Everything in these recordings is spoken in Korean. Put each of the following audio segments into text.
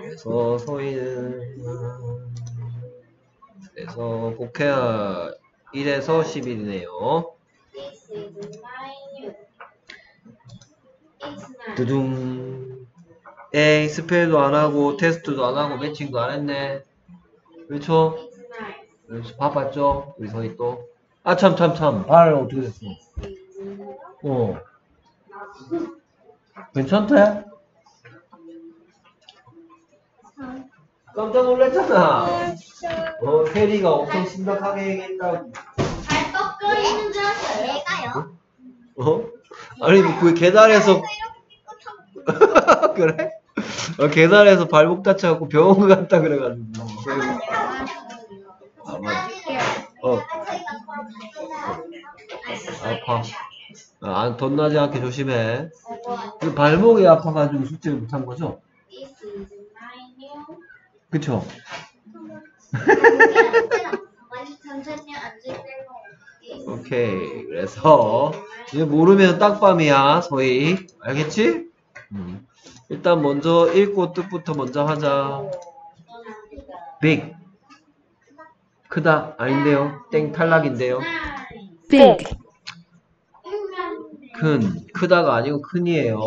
그래서 소희는 그래서 복해야 1에서 11이네요. This is my new. It's not. 두둥. 에이 스펠도 안 하고 테스트도 안 하고 매칭도 안 했네. 그렇죠? 그래서 바빴죠? 우리 소희 또. 아 참 참 참. 발 어떻게 됐어? 어. 괜찮대? 깜짝 놀랐잖아. 어, 캐리가 엄청 심각하게 얘기했다고. 잘 꺾여 있는 줄 알았어요. 내가요? 어? 아니, 그 계단에서, 그래? 어, 계단에서 발목 다쳐갖고 병원 갔다 그래가지고. 아, 맞아. 어, 아파. 아, 안- 덧나지 않게 조심해. 그 발목이 아파가지고 숙제를 못한 거죠? 그쵸? 오케이. 그래서, 이제 모르면 딱밤이야, 소희. 알겠지? 음. 일단 먼저 읽고 뜻부터 먼저 하자. big. 크다. 아닌데요. 땡 탈락인데요. big, 큰. 크다가 아니고 큰이에요.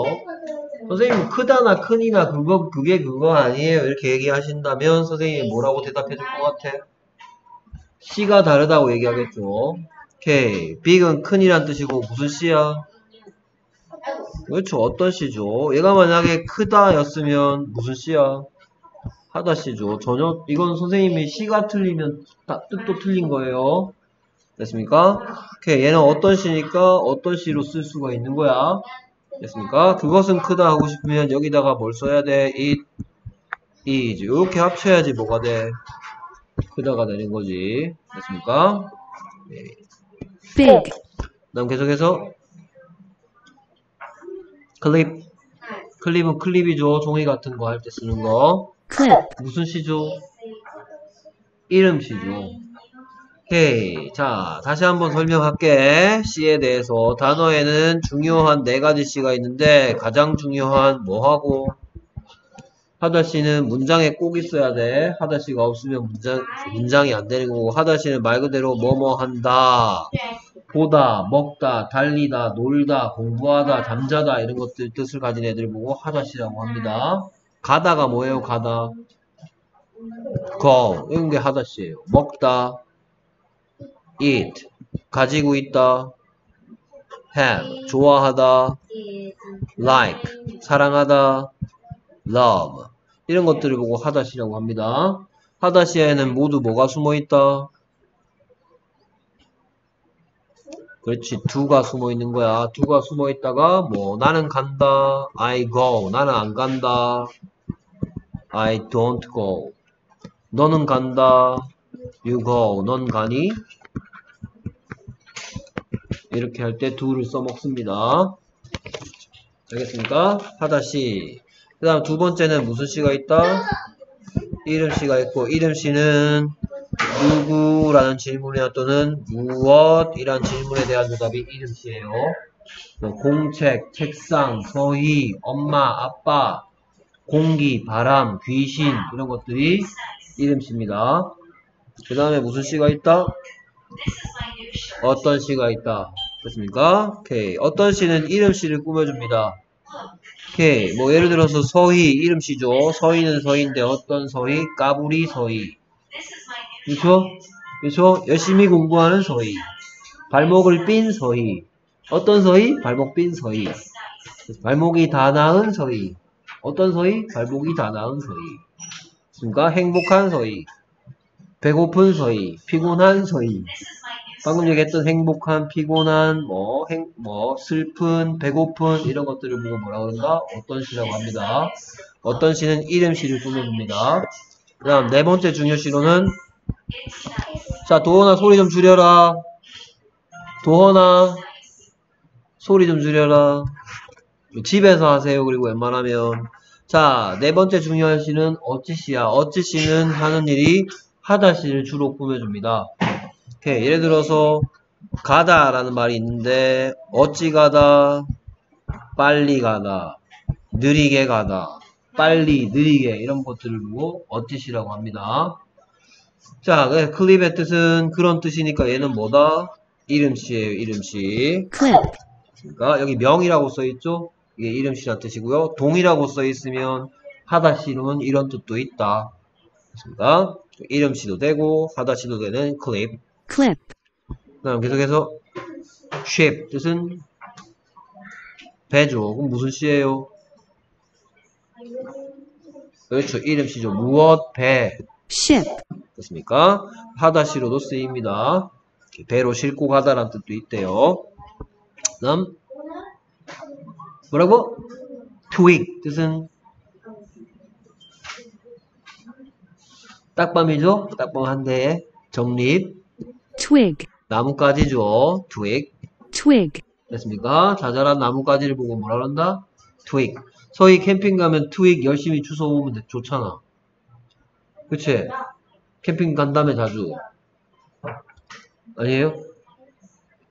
선생님 크다나 큰이나 그거 그게 그거 아니에요. 이렇게 얘기하신다면 선생님이 뭐라고 대답해 줄 것 같아? C가 다르다고 얘기하겠죠. 오케이. big은 큰이란 뜻이고 무슨 C야? 그렇죠. 어떤 C죠? 얘가 만약에 크다 였으면 무슨 C야? 하다 C죠. 전혀 이건 선생님이 C가 틀리면 다 뜻도 틀린 거예요. 됐습니까? 오케이. 얘는 어떤 C니까 어떤 C로 쓸 수가 있는 거야. 됐습니까? 그것은 크다 하고 싶으면 여기다가 뭘 써야 돼? it, is. 이렇게 합쳐야지 뭐가 돼? 크다가 되는 거지. 됐습니까? 네. big, 다음 계속해서 클립. 클립은 클립이죠. 종이 같은 거 할 때 쓰는 거. clip, 무슨 시죠? 이름 시죠. 오케이. 자, 다시 한번 설명할게. C에 대해서. 단어에는 중요한 네 가지 C가 있는데, 가장 중요한 뭐하고? 하다 C는 문장에 꼭 있어야 돼. 하다 C가 없으면 문장, 문장이 안 되는 거고, 하다 C는 말 그대로 뭐뭐 한다. 보다, 먹다, 달리다, 놀다, 공부하다, 잠자다, 이런 것들 뜻을 가진 애들 보고 하다 C라고 합니다. 가다가 뭐예요, 가다? go. 이런 게 하다 C예요. 먹다. Eat. 가지고 있다. have. 좋아하다. like. 사랑하다. love. 이런 것들을 보고 하다 C라고 합니다. 하다 C에는 모두 뭐가 숨어 있다? 그렇지. do가 숨어 있는 거야. do가 숨어 있다가 뭐 나는 간다. I go. 나는 안 간다. I don't go. 너는 간다. You go. 넌 가니? 이렇게 할 때 do를 써먹습니다. 알겠습니까? 하다시. 그 다음 두 번째는 무슨 시가 있다? 이름 시가 있고, 이름 시는 누구라는 질문이나 또는 무엇이란 질문에 대한 대답이 이름 시예요. 뭐 공책, 책상, 서희, 엄마, 아빠, 공기, 바람, 귀신 이런 것들이 이름 시입니다. 그 다음에 무슨 시가 있다? 어떤 시가 있다. 그렇습니까? 오케이. 어떤 시는 이름 시를 꾸며줍니다. 오케이. 뭐 예를 들어서 서희 이름 시죠. 서희는 서희인데 어떤 서희? 까불이 서희. 그렇죠? 그렇죠? 열심히 공부하는 서희. 발목을 삔 서희. 어떤 서희? 발목 삔 서희. 발목이 다 나은 서희. 어떤 서희? 발목이 다 나은 서희. 그러니까 행복한 서희. 배고픈 서희. 피곤한 서희. 방금 얘기했던 행복한, 피곤한, 뭐, 행, 뭐, 슬픈, 배고픈, 이런 것들을 보고 뭐라 그런가? 어떤 시라고 합니다. 어떤 시는 이름 시를 꾸며줍니다. 그 다음, 네 번째 중요 시로는, 자, 도원아, 소리 좀 줄여라. 도원아, 소리 좀 줄여라. 집에서 하세요. 그리고 웬만하면. 자, 네 번째 중요한 시는 어찌 시야. 어찌 시는 하는 일이 하다 시를 주로 꾸며줍니다. 오케이. 예를 들어서 가다 라는 말이 있는데 어찌 가다, 빨리 가다, 느리게 가다, 빨리, 느리게 이런 것들을 보고 어뜻이라고 합니다. 자, 네, 클립의 뜻은 그런 뜻이니까 얘는 뭐다? 이름씨예요, 이름씨. clip, 그러니까 여기 명이라고 써 있죠? 이게 이름씨란 뜻이고요. 동이라고 써 있으면 하다시로는 이런 뜻도 있다. 그렇습니다. 이름씨도 되고 하다시도 되는 클립. Clip, 그다음 계속해서 ship 뜻은 배죠. 그럼 무슨 시예요? 그렇죠. 이름시죠. 무엇 배. ship, 됐습니까? 하다 시로도 쓰입니다. 배로 싣고 가다라는 뜻도 있대요. 다음 뭐라고? twig 뜻은 딱밤이죠? 딱밤 한 대에 정립 twig, 나뭇가지죠. twig twig, 됐습니까? 자잘한 나뭇가지를 보고 뭐라 그런다? twig 소위 캠핑 가면 twig 열심히 주워 오면 돼. 좋잖아. 그치? 캠핑 간다며 자주. 아니에요?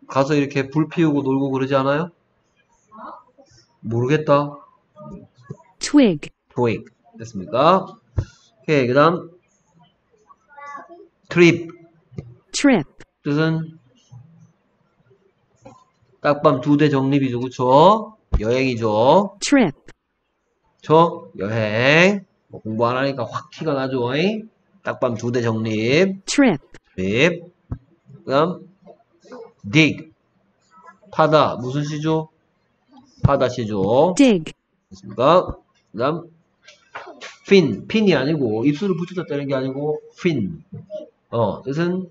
가서 이렇게 불 피우고 놀고 그러지 않아요? 모르겠다. twig, twig. 됐습니까? 오케이. 그 다음, trip. trip, 뜻은 딱밤 두 대 정립이죠. 그쵸? 여행이죠. trip, 저 여행. 뭐 공부 안 하니까 확 티가 나죠. 잉? 딱밤 두 대 정립. trip, trip. 그 다음, dig. 파다. 무슨 시죠? 파다 시죠. dig, 됐습니까? 그 다음, fin. 핀이 아니고, 입술을 붙였다 떼는 게 아니고, fin. 어, 뜻은,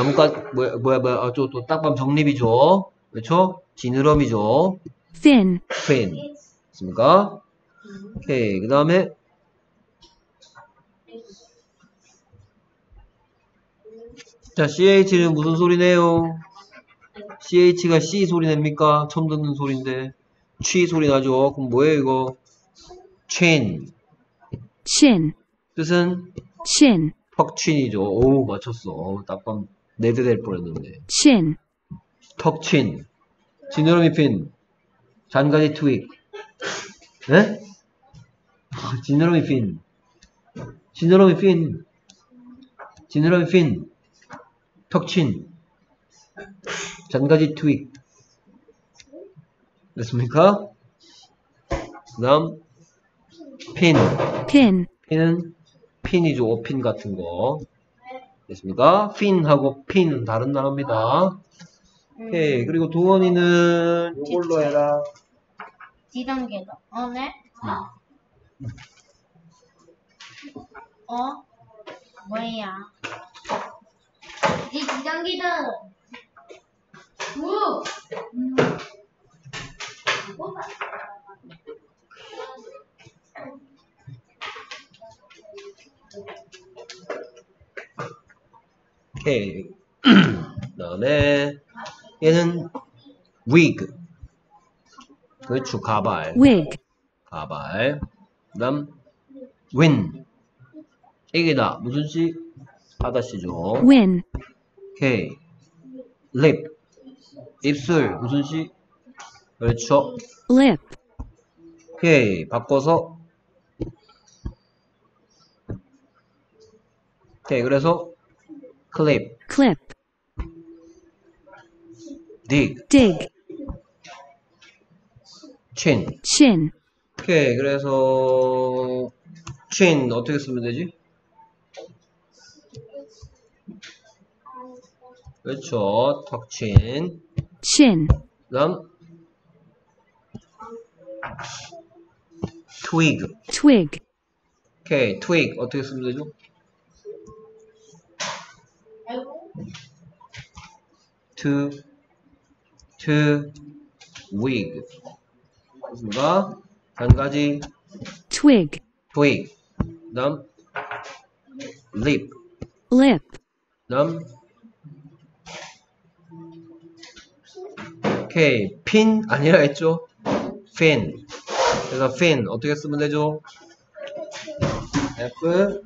나뭇가, 뭐야, 뭐야, 뭐야, 아, 저, 또, 딱밤 정립이죠. 그렇죠? 지느러미죠. thin, fin. 됐습니까? 오케이. 그 다음에, 자, CH는 무슨 소리 내요? CH가 C 소리 냅니까? 처음 듣는 소리인데. 취 소리 나죠? 그럼 뭐예요, 이거? chin. chin, 뜻은 chin, 턱친이죠. 오, 맞췄어. 어, 딱밤 네대 될 뻔했는데. chin, 턱친. 지느러미 핀. 잔가지 트윅. 네? 아, 지느러미 핀. 지느러미 핀. 지느러미 핀. 턱친. 잔가지 트윅. 됐습니까? 그 다음, 핀. pin, 핀은 핀이죠. 오핀 같은 거. 됐습니까? 핀하고 핀은 다른 단어입니다. 오케이. 그리고 도원이는 이걸로 해라. 지단계다. 어, 네? 어? 뭐야? 이 지단계다. 우! 음. 오케이. 그 다음에 얘는 wig. 그렇죠. 가발. wig, 가발. 그 다음 win. 이게다. 무슨 시? 바다시죠. win, 오케이. lip. 입술. 무슨 시? 그렇죠. lip, 오케이. 바꿔서 오케이. 그래서 clip, clip, dig, dig, chin. chin, 오케이. 그래서 chin 어떻게 쓰면 되지? 그렇죠. 턱친. chin, 그다음 twig. twig, 오케이. twig 어떻게 쓰면 되죠? To to wig. 됐습니까? 한 가지 twig, twig. 그다음 lip. lip, 그다음 오케이 핀 아니라 했죠? fin. 그래서 fin 어떻게 쓰면 되죠? F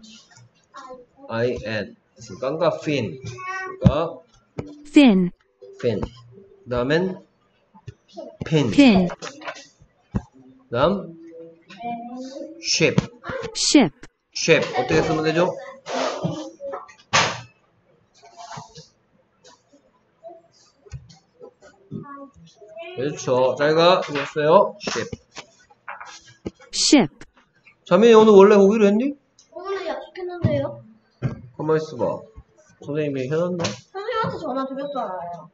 I N. 그러니까 fin. 그러니까 thin, fin. 그다음엔 pin. pin, 다음 ship ship, ship 어떻게 쓰면 되죠? 그렇죠. 잘가 수고했어요. ship. ship, 자민이 오늘 원래 오기로 했니? 오늘 약속했는데요? 가만 있어봐. 선생님이 해놨나? 선생님한테 전화 드렸잖아요.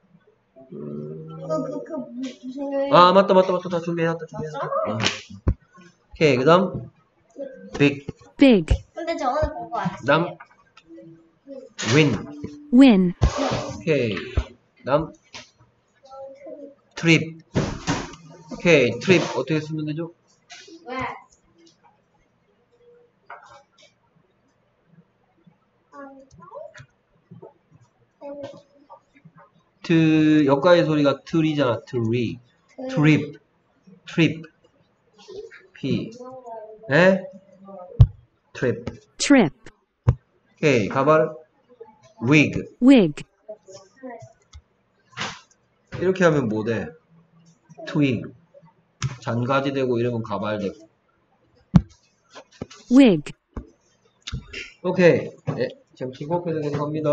그, 그, 그, 무슨 요일? 아 맞다 맞다 맞다 다 준비해놨다 준비해놨다. 어. 오케이 그 다음 big big, 근데 저는 그거 안그 다음 했어요. win win, 오케이 그 다음 trip 오케이 trip 어떻게 쓰면 되죠? 왜? 트 여가의 소리가 트리잖아 트리. 트립. 트립. P 에? 트립. trip, 오케이 가발. wig wig, 이렇게 하면 뭐 돼? 트윅 잔가지 되고 이러면 가발 되고. wig, 오케이. 네 지금 킹코크에서 계속합니다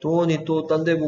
도원이 또 딴 데 보고